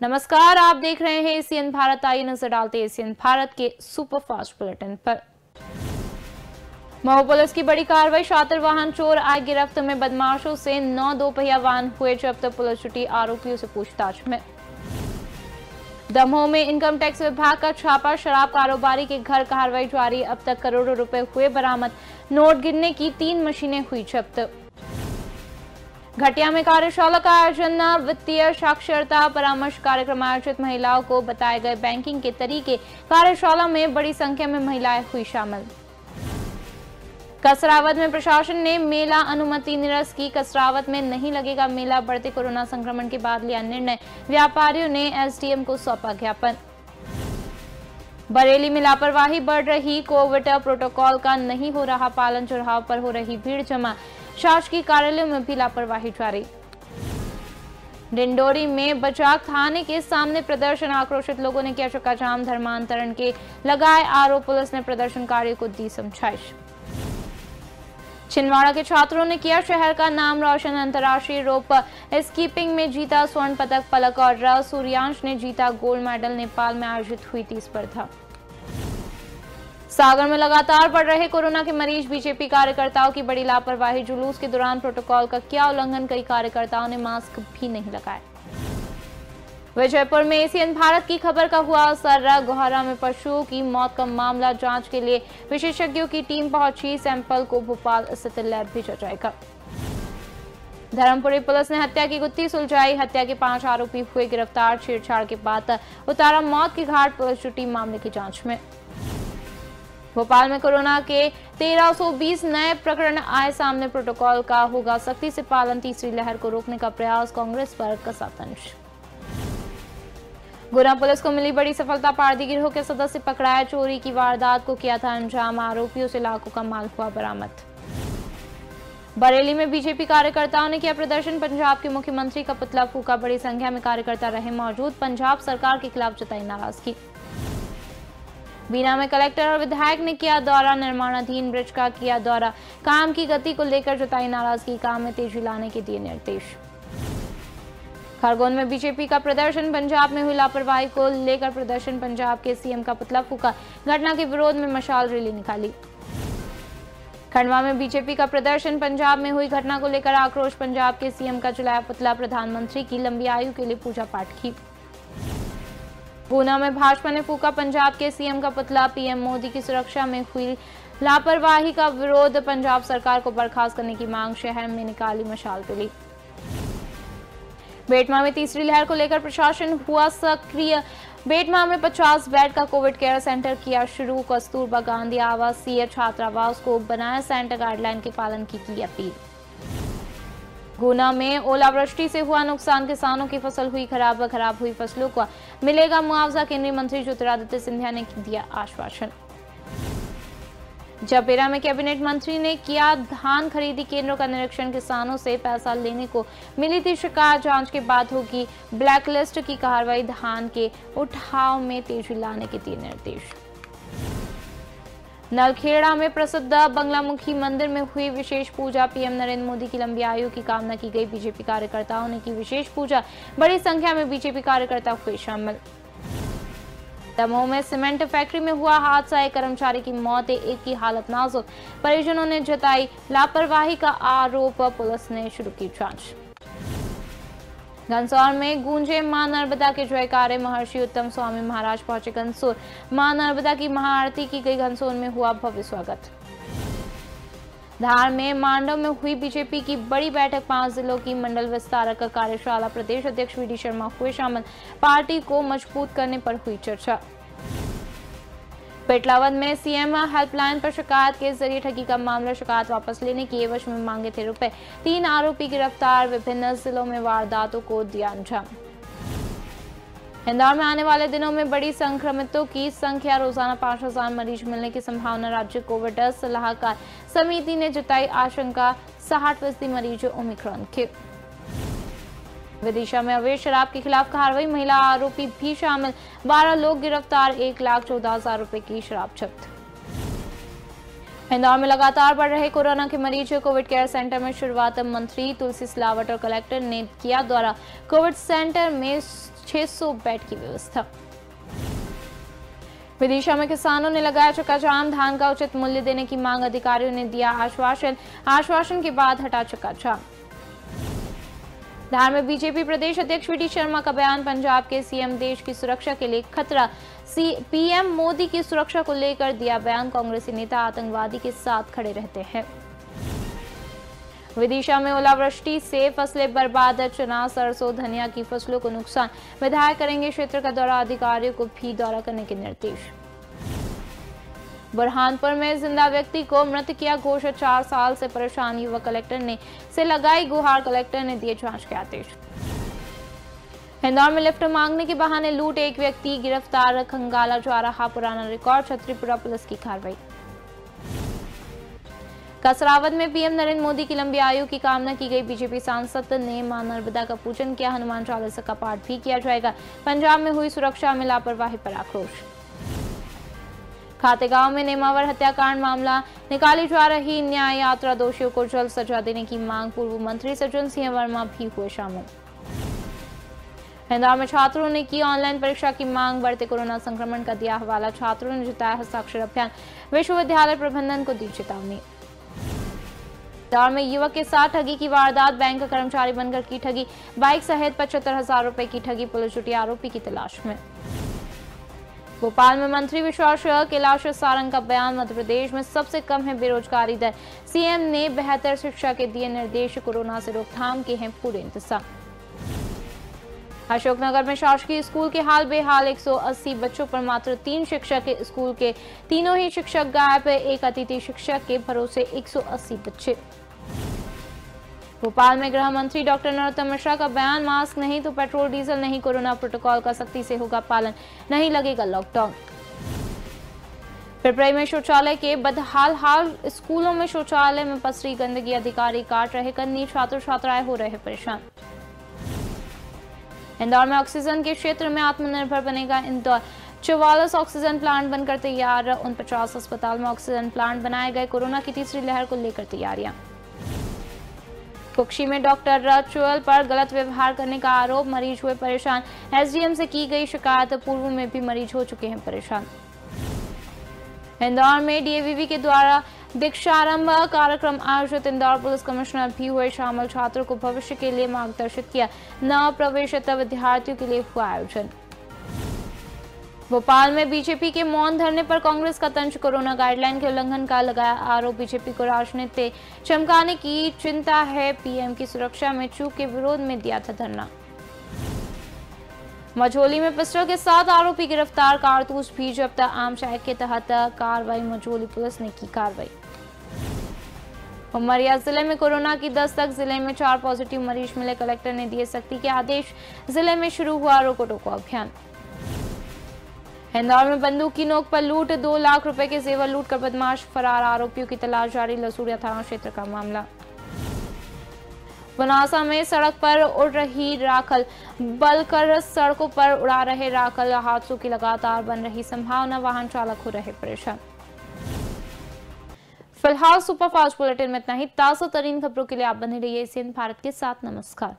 नमस्कार, आप देख रहे हैं एशियन भारत। आइए नज़र डालते एशियन भारत के सुपरफास्ट बुलेटिन पर। मऊ पुलिस की बड़ी कार्रवाई, शातिर वाहन चोर आए गिरफ्त में बदमाशों से नौ दो पहिया वाहन हुए जब्त पुलिस छुट्टी, आरोपियों से पूछताछ में। दमोह में इनकम टैक्स विभाग का छापा, शराब कारोबारी के घर कार्रवाई जारी, अब तक करोड़ों रुपए हुए बरामद। नोट गिरने की तीन मशीनें हुई जब्त। घटिया में कार्यशाला का आयोजन वित्तीय साक्षरता परामर्श कार्यक्रम आयोजित। महिलाओं को बताए गए बैंकिंग के तरीके, कार्यशाला में बड़ी संख्या में महिलाएँ हुई शामिल। कसरावत में प्रशासन ने मेला अनुमति निरस्त की। कसरावत में नहीं लगेगा मेला, बढ़ते कोरोना संक्रमण के बाद लिया निर्णय। व्यापारियों ने एसडीएम को सौंपा ज्ञापन। बरेली में लापरवाही बढ़ रही। कोविड प्रोटोकॉल का नहीं हो रहा पालन चुराव पर हो रही भीड़ जमा। शासकीय कार्यालयों में भी लापरवाही जारी। डिंडोरी में बचाक थाने के सामने प्रदर्शन, आक्रोशित लोगों ने किया चक्का जाम धर्मांतरण के लगाए आरोप, पुलिस ने प्रदर्शनकारियों को दी समझाइश। छिंदवाड़ा के छात्रों ने किया शहर का नाम रोशन, अंतर्राष्ट्रीय रोप स्कीपिंग में जीता स्वर्ण पदक पलक और सूर्यांश ने जीता गोल्ड मेडल, नेपाल में आयोजित हुई थी स्पर्धा। सागर में लगातार बढ़ रहे कोरोना के मरीज़, बीजेपी कार्यकर्ताओं की बड़ी लापरवाही, जुलूस के दौरान प्रोटोकॉल का क्या उल्लंघन, कई कार्यकर्ताओं ने मास्क भी नहीं लगाए। विजयपुर में एशियन भारत की खबर का हुआ असर गोहरा में पशुओं की मौत का मामला जाँच के लिए विशेषज्ञों की टीम पहुँची, सैंपल को भोपाल स्थित लैब भेजा जाएगा। धर्मपुरी पुलिस ने हत्या की गुत्थी सुलझाई, हत्या के पाँच आरोपी हुए गिरफ़्तार, छेड़छाड़ के बाद उतारा मौत की घाट, पुलिस छुट्टी मामले की जाँच में। भोपाल में कोरोना के 1320 नए प्रकरण आए सामने। प्रोटोकॉल का होगा सख्ती से पालन। तीसरी लहर को रोकने का प्रयास कांग्रेस पर कसा तंज गुना पुलिस को मिली बड़ी सफलता। पारदी गिरोह के सदस्य पकड़ाया चोरी की वारदात को किया था अंजाम। आरोपियों से लाखों का माल हुआ बरामद। बरेली में बीजेपी कार्यकर्ताओं ने किया प्रदर्शन। पंजाब के मुख्यमंत्री का पुतला फूका। बड़ी संख्या में कार्यकर्ता रहे मौजूद। पंजाब सरकार के खिलाफ जताई नाराज़गी। बीना में कलेक्टर और विधायक ने किया दौरा, निर्माणाधीन ब्रिज का किया दौरा। काम की गति को लेकर जताई नाराज़गी, काम में तेज़ी लाने के दिए निर्देश। खरगोन में बीजेपी का प्रदर्शन, पंजाब में हुई लापरवाही को लेकर प्रदर्शन, पंजाब के सीएम का पुतला फूका। घटना के विरोध में मशाल रैली निकाली। खंडवा में बीजेपी का प्रदर्शन, पंजाब में हुई घटना को लेकर आक्रोश, पंजाब के सीएम का चलाया पुतला प्रधानमंत्री की लंबी आयु के लिए पूजा पाठ की। पूना में भाजपा ने फूका पंजाब के सीएम का पुतला, पीएम मोदी की सुरक्षा में हुई लापरवाही का विरोध, पंजाब सरकार को बर्खास्त करने की मांग, शहर में निकाली मशाल तुली बेटमा में तीसरी लहर को लेकर प्रशासन हुआ सक्रिय। बेटमा में 50 बेड का कोविड केयर सेंटर किया शुरू, कस्तूरबा गांधी आवासीय छात्रावास को बनाया सेंटर गाइडलाइन के पालन की की अपील। गुना में ओलावृष्टि से हुआ नुकसान। किसानों की फ़सल हुई खराब खराब हुई फ़सलों को मिलेगा मुआवजा। केंद्रीय मंत्री ज्योतिरादित्य सिंधिया ने दिया आश्वासन। जपेरा में कैबिनेट मंत्री ने किया धान खरीदी केंद्रों का निरीक्षण। किसानों से पैसा लेने को मिली थी शिकायत। जाँच के बाद होगी ब्लैकलिस्ट की कार्रवाई। धान के उठाव में तेज़ी लाने के दिए निर्देश। नलखेड़ा में प्रसिद्ध बंगलामुखी मंदिर में हुई विशेष पूजा। पीएम नरेंद्र मोदी की लंबी आयु की कामना की गई। बीजेपी कार्यकर्ताओं ने की विशेष पूजा। बड़ी संख्या में बीजेपी कार्यकर्ता हुए शामिल। दमोह में सीमेंट फैक्ट्री में हुआ हादसा। एक कर्मचारी की मौत, एक की हालत नाजुक। परिजनों ने जताई लापरवाही का आरोप। पुलिस ने शुरू की जाँच। घनसौर में गूंजे माँ नर्मदा के जयकारे, महर्षि उत्तम स्वामी महाराज पहुँचे घनसौर। माँ नर्मदा की महाआरती की गई घनसौर में हुआ भव्य स्वागत। धार में, मांडव में हुई बीजेपी की बड़ी बैठक, पाँच जिलों की मंडल विस्तारक कार्यशाला, प्रदेश अध्यक्ष वी शर्मा हुए शामिल। पार्टी को मज़बूत करने पर हुई चर्चा। पेटलावद में सीएम हेल्पलाइन पर शिकायत के ज़रिए ठगी का मामला शिकायत वापस लेने की एवज में मांगे थे रुपए। तीन आरोपी गिरफ़्तार, विभिन्न जिलों में वारदातों को दिया अंजाम। इंदौर में आने वाले दिनों में बड़ी संक्रमितों की संख्या, रोज़ाना पाँच हज़ार मरीज़ मिलने की संभावना, राज्य कोविड सलाहकार समिति ने जताई आशंका, साठ फ़ीसदी मरीज़ ओमिक्रॉन के। विदिशा में अवैध शराब के खिलाफ कार्रवाई, महिला आरोपी भी शामिल। 12 लोग गिरफ़्तार, एक लाख चौदह हज़ार रूपए की शराब जब्त इंदौर में लगातार बढ़ रहे कोरोना के मरीज़, कोविड केयर सेंटर में शुरुआत मंत्री तुलसी सिलावट और कलेक्टर ने किया द्वारा कोविड सेंटर में 600 बेड की व्यवस्था। विदिशा में किसानों ने लगाया चक्काजाम। धान का उचित मूल्य देने की मांग, अधिकारियों ने दिया आश्वासन। आश्वासन के बाद हटा चक्काजाम। धार में बीजेपी प्रदेश अध्यक्ष वी शर्मा का बयान, पंजाब के सीएम देश की सुरक्षा के लिए खतरा। सी, पीएम मोदी की सुरक्षा को लेकर दिया बयान, कांग्रेसी नेता आतंकवादी के साथ खड़े रहते हैं। विदिशा में ओलावृष्टि से फ़सलें बर्बाद, चना, सरसों, धनिया की फ़सलों को नुकसान। विधायक करेंगे क्षेत्र का दौरा, अधिकारियों को भी दौरा करने के निर्देश। बुरहानपुर में ज़िंदा व्यक्ति को मृत किया घोषित चार साल से परेशान युवक कलेक्टर ने, से लगाई गुहार। कलेक्टर ने दिए जाँच के आदेश। इंदौर में लिफ्ट मांगने के बहाने लूट एक व्यक्ति। गिरफ़्तार, खंगाला जा रहा पुराना रिकॉर्ड। छत्रीपुरा पुलिस की कार्रवाई। कसरावत में पीएम नरेंद्र मोदी की लंबी आयु की कामना की गई। बीजेपी सांसद ने माँ नर्मदा का पूजन किया। हनुमान चालीसा का पाठ भी किया जाएगा। पंजाब में हुई सुरक्षा में लापरवाही पर आक्रोश। खातेगांव में नेमावर हत्याकांड मामला निकाली जा रही न्याय यात्रा दोषियों को जल्द सजा देने की मांग पूर्व मंत्री सज्जन सिंह वर्मा भी हुए शामिल। इंदौर में छात्रों ने की ऑनलाइन परीक्षा की मांग, बढ़ते कोरोना संक्रमण का दिया हवाला, छात्रों ने जिताया हस्ताक्षर अभियान। विश्वविद्यालय प्रबंधन को दी चेतावनी। इंदौर में युवक के साथ ठगी की वारदात, बैंक का कर्मचारी बनकर की ठगी, बाइक सहित पचहत्तर हज़ार रुपए की ठगी, पुलिस जुटी आरोपी की तलाश में। भोपाल में मंत्री विश्वास कैलाश सारंग का बयान मध्य प्रदेश में सबसे कम है बेरोजगारी दर। सीएम ने बेहतर शिक्षा के दिए निर्देश, कोरोना से रोकथाम के हैं पूरे इंतज़ाम। अशोकनगर में शासकीय स्कूल के हाल बेहाल 180 बच्चों पर मात्र तीन शिक्षक स्कूल के तीनों ही शिक्षक गायब, एक अतिथि शिक्षक के भरोसे 180 बच्चे। भोपाल में गृह मंत्री डॉक्टर नरोत्तम मिश्रा का बयान, मास्क नहीं तो पेट्रोल, डीजल नहीं, कोरोना प्रोटोकॉल का सख्ती से होगा पालन, नहीं लगेगा लॉकडाउन। पिपराई में शौचालय के बदहाल हाल स्कूलों में शौचालय में पसरी गंदगी, अधिकारी काट रहे कन्नी छात्र छात्राएँ हो रहे परेशान। इंदौर में ऑक्सीजन के क्षेत्र में आत्मनिर्भर बनेगा इंदौर। चौवालीस ऑक्सीजन प्लांट बनकर तैयार उन पचास अस्पताल में ऑक्सीजन प्लांट बनाए गए, कोरोना की तीसरी लहर को लेकर तैयारियाँ। कुक्षी में डॉक्टर चुअल पर गलत व्यवहार करने का आरोप, मरीज़ हुए परेशान। एसडीएम से की गई शिकायत, पूर्व में भी मरीज़ हो चुके हैं परेशान। इंदौर में डीएवीवी के द्वारा दीक्षारंभ कार्यक्रम आयोजित। इंदौर पुलिस कमिश्नर भी हुए शामिल, छात्रों को भविष्य के लिए मार्गदर्शित किया। नव प्रवेशित विद्यार्थियों के लिए हुआ आयोजन। भोपाल में बीजेपी के मौन धरने पर कांग्रेस का तंज कोरोना गाइडलाइन के उल्लंघन का लगाया आरोप। बीजेपी को राजनीति चमकाने की चिंता है। पीएम की सुरक्षा में चूक के विरोध में दिया था धरना। मझोली में पिस्टल के साथ आरोपी गिरफ़्तार। कारतूस भी जब्त। आम चाय के तहत कार्रवाई। मझोली पुलिस ने की कार्रवाई। उमरिया ज़िले में कोरोना की दस्तक। ज़िले में चार पॉजिटिव मरीज़ मिले। कलेक्टर ने दिए सख्ती के आदेश। ज़िले में शुरू हुआ रोको टोको अभियान। इंदौर में बंदूक की नोक पर लूट, दो लाख रुपए के जेवर लूट कर बदमाश फरार, आरोपियों की तलाश जारी, लसूरिया थाना क्षेत्र का मामला। बनासा में सड़क पर उड़ रही राखल, बलकर सड़कों पर उड़ा रहे राखल, हादसों की लगातार बन रही संभावना, वाहन चालक हो रहे परेशान। फ़िलहाल सुपरफास्ट बुलेटिन में इतना ही, ताज़ा तरीन खबरों के लिए आप बने रहिए भारत के साथ, नमस्कार।